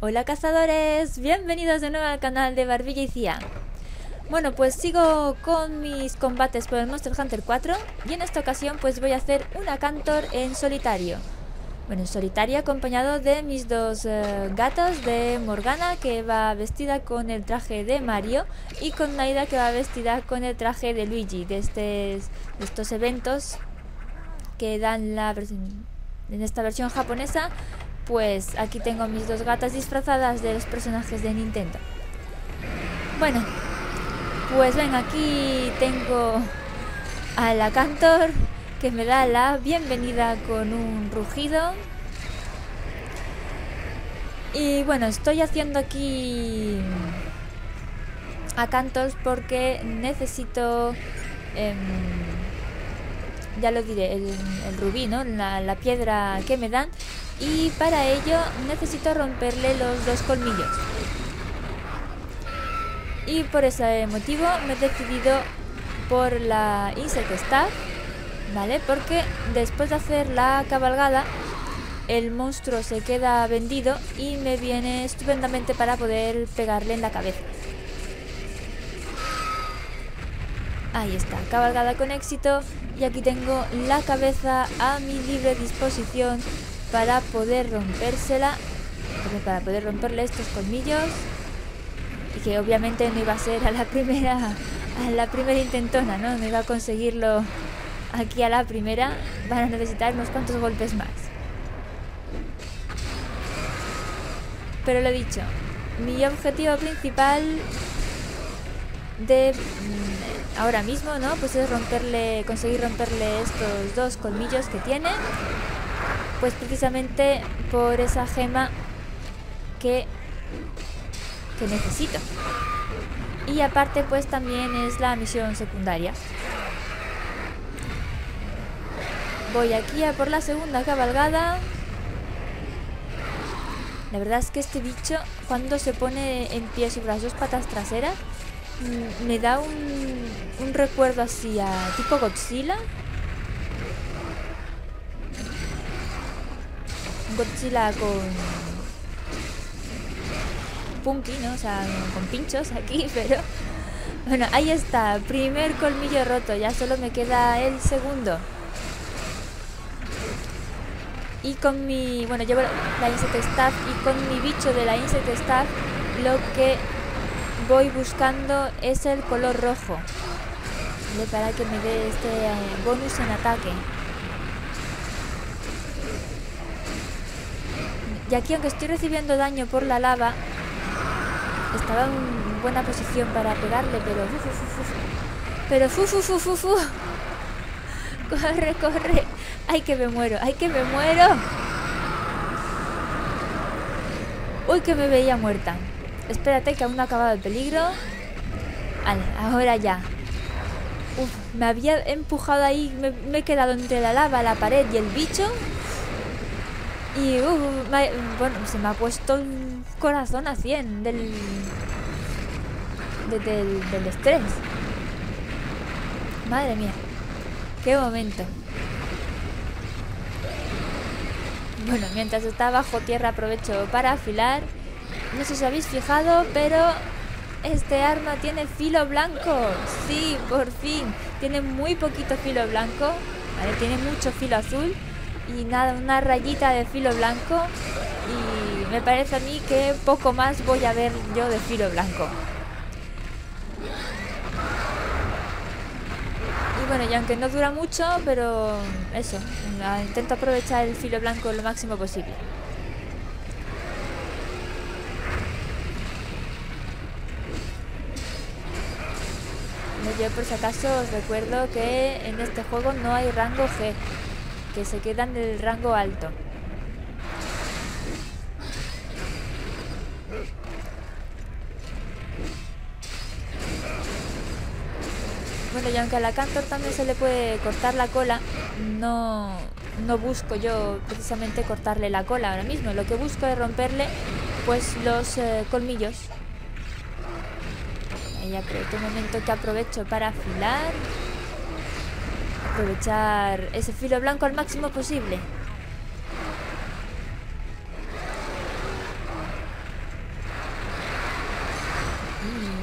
Hola cazadores, bienvenidos de nuevo al canal de Barbilla y Cía. Bueno, pues sigo con mis combates por el Monster Hunter 4 y en esta ocasión pues voy a hacer una cantor en solitario. Bueno, en solitario acompañado de mis dos eh, gatos, de Morgana que va vestida con el traje de Mario y con Naida que va vestida con el traje de Luigi, de, de estos eventos que dan la en esta versión japonesa pues aquí tengo mis dos gatas disfrazadas de los personajes de Nintendo. Bueno, pues ven, aquí tengo a la Cantor que me da la bienvenida con un rugido. Y bueno, estoy haciendo aquí a Cantors porque necesito, em, ya lo diré, el, rubí, ¿no? la piedra que me dan y para ello necesito romperle los dos colmillos. Y por ese motivo me he decidido por la Insect Staff, ¿vale? Porque después de hacer la cabalgada, el monstruo se queda vendido y me viene estupendamente para poder pegarle en la cabeza. Ahí está, cabalgada con éxito y aquí tengo la cabeza a mi libre disposición para poder rompérsela, para poder romperle estos colmillos y que obviamente no iba a ser a la primera la primera intentona, ¿no? No iba a conseguirlo aquí a la primera, van a necesitar unos cuantos golpes más. Pero lo dicho, mi objetivo principal de mm, ahora mismo, ¿no? Pues es romperle, conseguir romperle estos dos colmillos que tiene pues precisamente por esa gema que, que necesito. Y aparte pues también es la misión secundaria. Voy aquí a por la segunda cabalgada. La verdad es que este bicho cuando se pone en pie sobre las dos patas traseras mm, me da un, un recuerdo así a tipo Godzilla Godzilla con Punky, ¿no? O sea, con pinchos aquí, pero... Bueno, ahí está, primer colmillo roto, ya solo me queda el segundo. Y con mi... Bueno, llevo la Insect Staff y con mi bicho de la Insect Staff lo que voy buscando es el color rojo. Para que me dé este eh, bonus en ataque. Y aquí, aunque estoy recibiendo daño por la lava, estaba en buena posición para pegarle, pero... pero fu, fu, fu, fu, fu. Corre, corre. Ay, que me muero, ay, que me muero. Uy, que me veía muerta. Espérate, que aún no ha acabado el peligro. Vale, ahora ya. Me había empujado ahí, me he quedado entre la lava, la pared y el bicho. Y uh, bueno, se me ha puesto el corazón a 100 del, del, estrés. Madre mía, qué momento. Bueno, mientras está bajo tierra aprovecho para afilar. No sé si habéis fijado, pero este arma tiene filo blanco. Sí, por fin. Tiene muy poquito filo blanco. tiene mucho filo azul y nada, una rayita de filo blanco y me parece a mí que poco más voy a ver yo de filo blanco. Y bueno, y aunque no dura mucho, pero eso, intento aprovechar el filo blanco lo máximo posible. Yo por si acaso os recuerdo que en este juego no hay rango G que se quedan del rango alto. Bueno, y aunque a la Cantor también se le puede cortar la cola, no, no busco yo precisamente cortarle la cola ahora mismo. Lo que busco es romperle pues los eh, colmillos. Ya creo que un momento que aprovecho para afilar aprovechar ese filo blanco al máximo posible. Mm.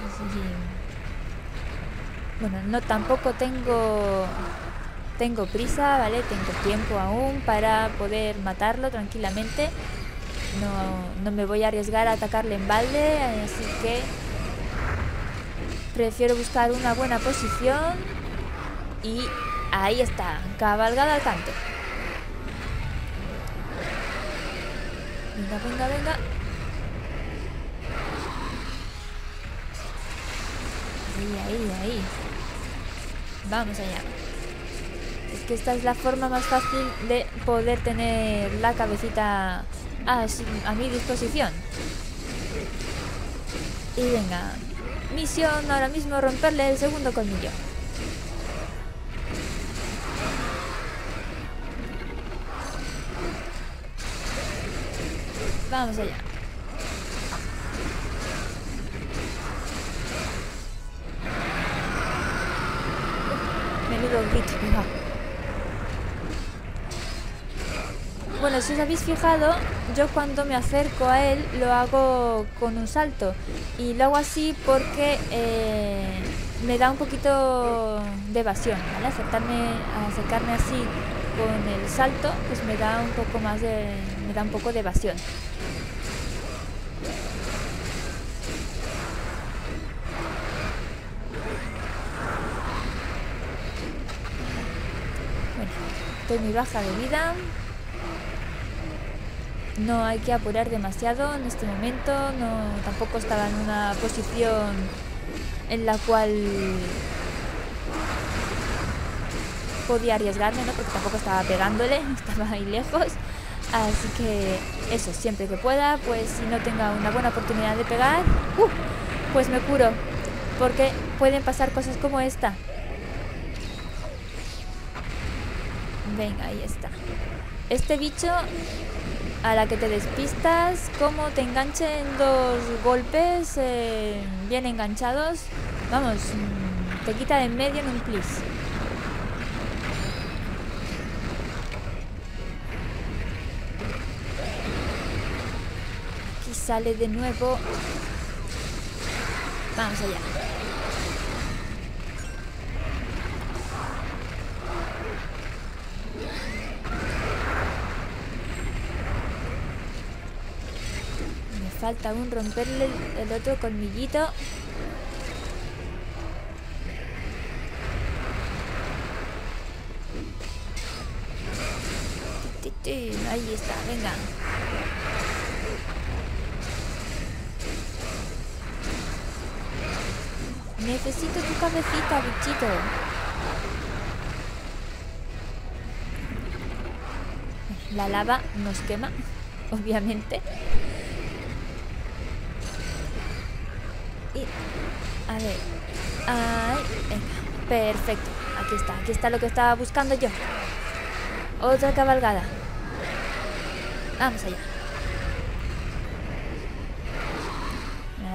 Bueno, no tampoco tengo tengo prisa, ¿vale? Tengo tiempo aún para poder matarlo tranquilamente. No, no me voy a arriesgar a atacarle en balde, así que prefiero buscar una buena posición y ahí está, cabalgada al canto. Venga, venga, venga. Ahí, ahí, ahí. Vamos allá. Es que esta es la forma más fácil de poder tener la cabecita a, a mi disposición. Y venga. Misión ahora mismo romperle el segundo colmillo. Vamos allá. Menudo grito Bueno, si os habéis fijado, yo cuando me acerco a él lo hago con un salto. Y lo hago así porque eh, me da un poquito de evasión, ¿vale? Acercarme, acercarme así con el salto, pues me da un poco más de... me da un poco de evasión. Bueno, estoy muy baja de vida. No hay que apurar demasiado en este momento. No, tampoco estaba en una posición en la cual podía arriesgarme, ¿no? Porque tampoco estaba pegándole, estaba ahí lejos. Así que eso, siempre que pueda, pues si no tenga una buena oportunidad de pegar, uh, pues me curo. Porque pueden pasar cosas como esta. Venga, ahí está. Este bicho, a la que te despistas, como te enganche en dos golpes eh, bien enganchados, vamos, mm, te quita de en medio en un plis. Sale de nuevo. Vamos allá. Me falta aún romperle el, otro colmillito. Ahí está, venga. Necesito tu cabecita, bichito. La lava nos quema, obviamente. Y, a ver. Ay, venga. Perfecto. Aquí está, aquí está lo que estaba buscando yo. Otra cabalgada. Vamos allá.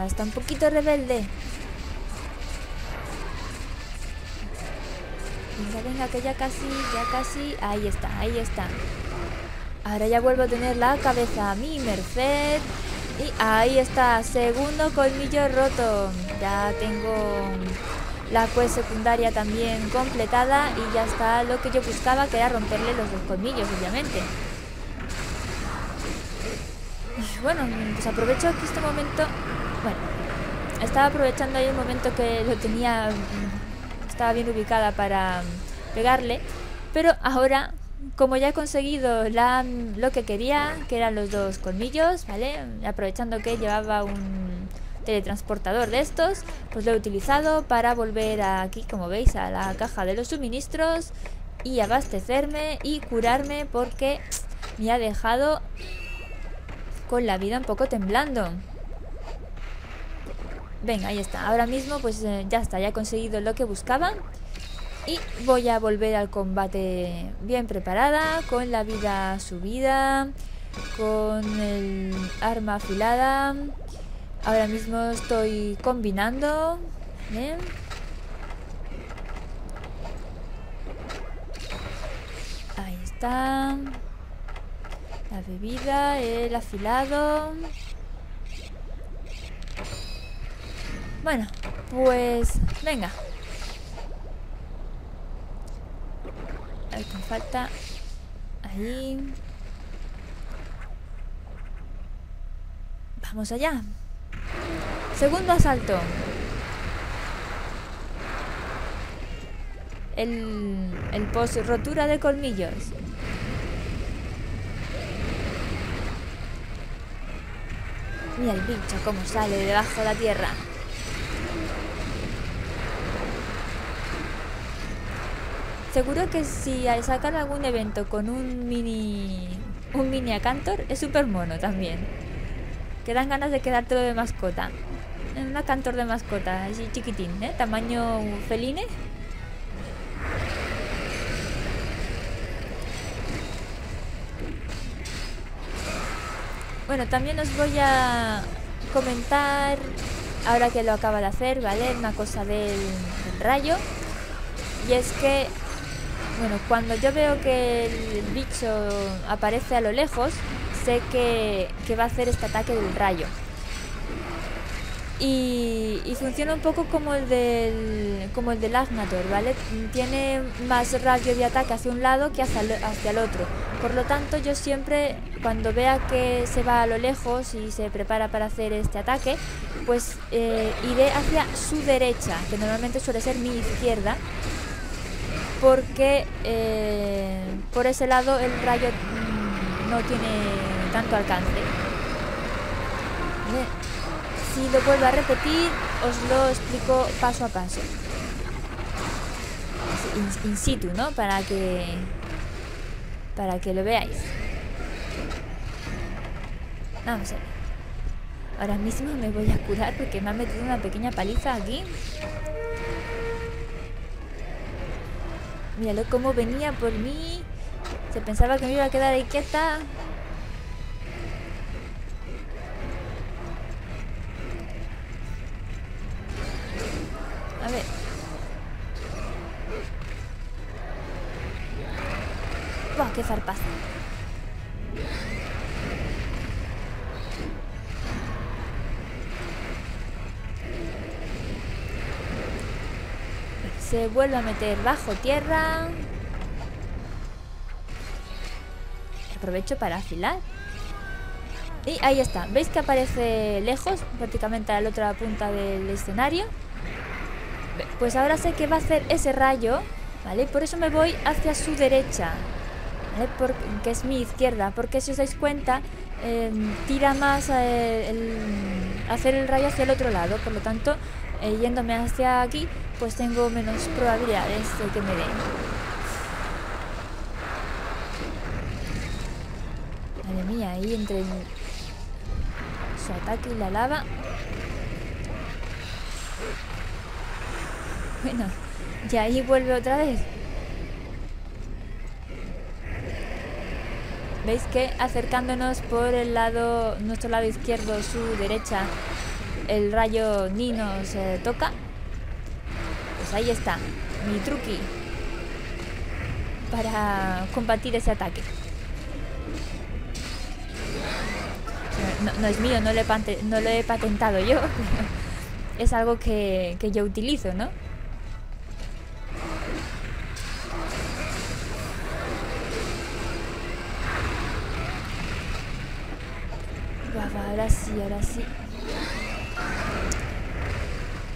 está un poquito rebelde. Venga, venga, que ya casi, ya casi. Ahí está, ahí está. Ahora ya vuelvo a tener la cabeza a mi merced. Y ahí está, segundo colmillo roto. Ya tengo la quest secundaria también completada y ya está lo que yo buscaba, que era romperle los dos colmillos, obviamente. Bueno, pues aprovecho aquí este momento... Bueno, estaba aprovechando ahí un momento que lo tenía estaba bien ubicada para mm, pegarle. Pero ahora, como ya he conseguido mm, lo que quería, que eran los dos colmillos, ¿vale? Aprovechando que llevaba un teletransportador de estos, pues lo he utilizado para volver aquí, como veis, a la caja de los suministros y abastecerme y curarme porque me ha dejado con la vida un poco temblando. Venga, ahí está. Ahora mismo pues eh, ya está, ya he conseguido lo que buscaba. Y voy a volver al combate bien preparada, con la vida subida, con el arma afilada. Ahora mismo estoy combinando. Ahí está. La bebida, el afilado. Bueno, pues venga. Ahí me falta. Ahí. Vamos allá. Segundo asalto. El, el post rotura de colmillos. Mira el bicho cómo sale debajo de la tierra. Seguro que si sacan algún evento con un mini un mini acantor es súper mono también. Que dan ganas de quedártelo de mascota. Un acantor de mascota, así chiquitín, ¿eh? Tamaño feline. Bueno, también os voy a comentar, ahora que lo acaba de hacer, ¿vale? Una cosa del, rayo. Y es que, bueno, cuando yo veo que el bicho aparece a lo lejos, sé que, que va a hacer este ataque del rayo. Y, funciona un poco como el del como el del Agnator, ¿vale? Tiene más radio de ataque hacia un lado que hacia el, hacia el otro. Por lo tanto, yo siempre, cuando vea que se va a lo lejos y se prepara para hacer este ataque, pues eh, iré hacia su derecha, que normalmente suele ser mi izquierda, porque eh, por ese lado el rayo mm, no tiene tanto alcance si lo vuelvo a repetir, os lo explico paso a paso. In, situ, ¿no? Para que para que lo veáis. Vamos a ver. Ahora mismo me voy a curar porque me ha metido una pequeña paliza aquí. Míralo cómo venía por mí. Se pensaba que me iba a quedar ahí quieta. qué zarpazo. Se vuelve a meter bajo tierra. Aprovecho para afilar. Y ahí está. ¿Veis que aparece lejos? Prácticamente a la otra punta del escenario. Pues ahora sé que va a hacer ese rayo. ¿Vale? Por eso me voy hacia su derecha que es mi izquierda, porque si os dais cuenta, em, tira más eh, el, hacer el rayo hacia el otro lado, por lo tanto, eh, yéndome hacia aquí, pues tengo menos probabilidades de que me den. Madre mía, ahí entre su ataque y la lava. Bueno, y ahí vuelve otra vez. Veis que acercándonos por el lado, nuestro lado izquierdo, su derecha, el rayo ni nos toca. Pues ahí está, mi truqui para combatir ese ataque. No, es mío, no lo, he no lo he patentado yo. es algo que, que yo utilizo, ¿no? Sí, ahora sí.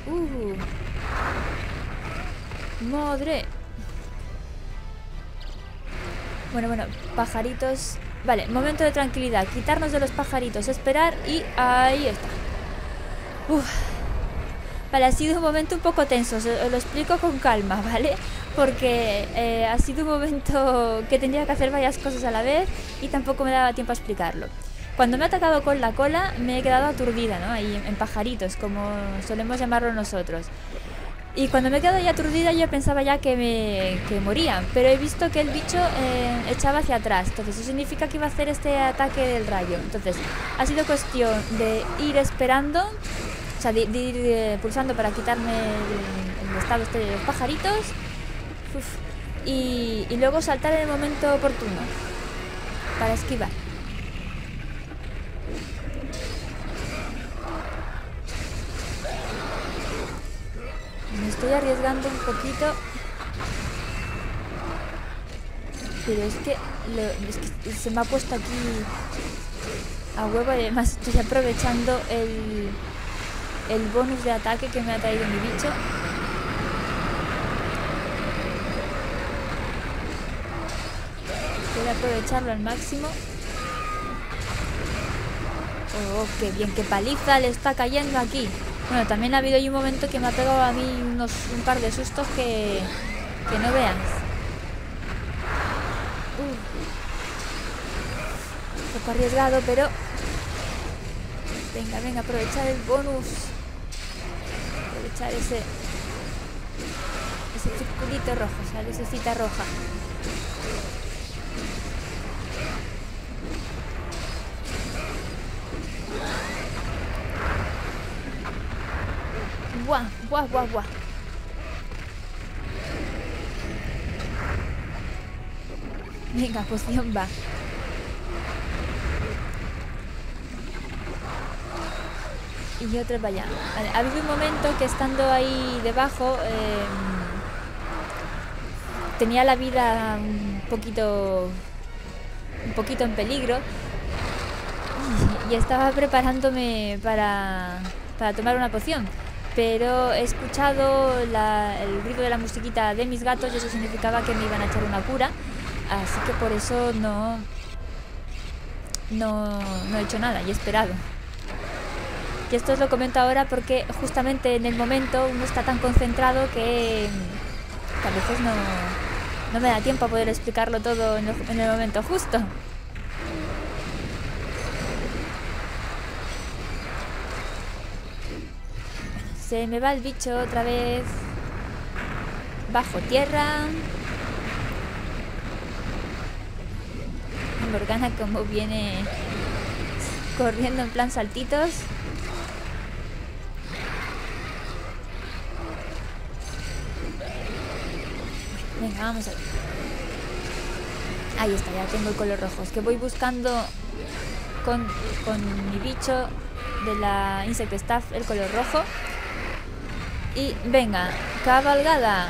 Uh. Madre. Bueno, bueno, pajaritos. Vale, momento de tranquilidad. Quitarnos de los pajaritos, esperar y ahí está. Uf. Vale, ha sido un momento un poco tenso, os lo explico con calma, ¿vale? Porque eh, ha sido un momento que tendría que hacer varias cosas a la vez y tampoco me daba tiempo a explicarlo. Cuando me ha atacado con la cola me he quedado aturdida, ¿no? Ahí en pajaritos, como solemos llamarlo nosotros. Y cuando me he quedado ya aturdida yo pensaba ya que me que moría, pero he visto que el bicho eh, echaba hacia atrás, entonces eso significa que iba a hacer este ataque del rayo. Entonces ha sido cuestión de ir esperando, o sea, de, ir eh, pulsando para quitarme el, estado este de los pajaritos y luego saltar en el momento oportuno para esquivar. Me estoy arriesgando un poquito. Pero es que, se me ha puesto aquí a huevo. Además estoy aprovechando el, el bonus de ataque que me ha traído mi bicho. A aprovecharlo al máximo. Oh, qué bien, qué paliza le está cayendo aquí. Bueno, también ha habido ahí un momento que me ha pegado a mí unos, un par de sustos que, que no veas. Un poco arriesgado, pero... Venga, venga, aprovechar el bonus. Aprovechar ese... Ese circulito rojo, esa lucecita roja. Buah, buah, buah, buah. Venga, poción va. Y otro para allá. Vale, ha habido un momento que estando ahí debajo eh, tenía la vida un poquito un poquito en peligro y estaba preparándome para, para tomar una poción pero he escuchado el ruido de la musiquita de mis gatos y eso significaba que me iban a echar una cura, así que por eso no, no, he hecho nada y he esperado. Y esto os lo comento ahora porque justamente en el momento uno está tan concentrado que, a veces no, no, me da tiempo a poder explicarlo todo en el momento justo. Me va el bicho otra vez. Bajo tierra. Morgana como viene corriendo en plan saltitos. Venga, vamos a ver. Ahí está, ya tengo el color rojo. Es que voy buscando con, con mi bicho de la Insect Staff el color rojo. Y venga, cabalgada.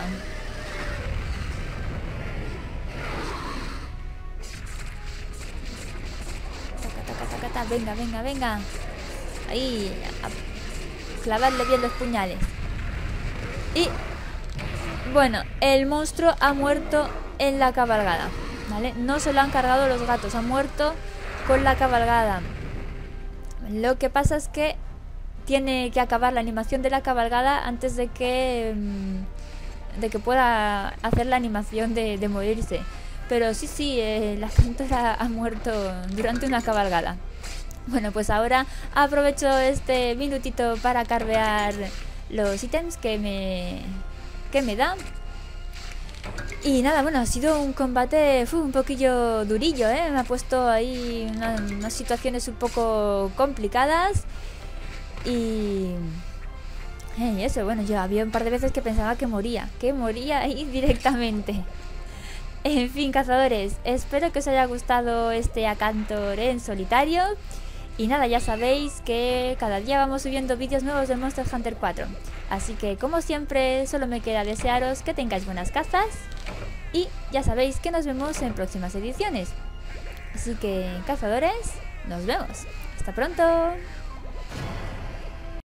venga, venga, venga. Ahí, clavarle bien los puñales. Y, bueno, el monstruo ha muerto en la cabalgada. ¿Vale? No se lo han cargado los gatos, ha muerto con la cabalgada. Lo que pasa es que tiene que acabar la animación de la cabalgada antes de que mm, de que pueda hacer la animación de, morirse. Pero sí, sí, eh, la pintora ha muerto durante una cabalgada. Bueno, pues ahora aprovecho este minutito para carvear los ítems que me, que me da. Y nada, bueno, ha sido un combate un poquillo durillo, ¿eh? Me ha puesto ahí unas situaciones un poco complicadas. Y... Y eso, bueno, yo había un par de veces que pensaba que moría, que moría ahí directamente. En fin, cazadores, espero que os haya gustado este Acantor en solitario. Y nada, ya sabéis que cada día vamos subiendo vídeos nuevos de Monster Hunter 4. Así que, como siempre, solo me queda desearos que tengáis buenas cazas. Y ya sabéis que nos vemos en próximas ediciones. Así que, cazadores, nos vemos. Hasta pronto.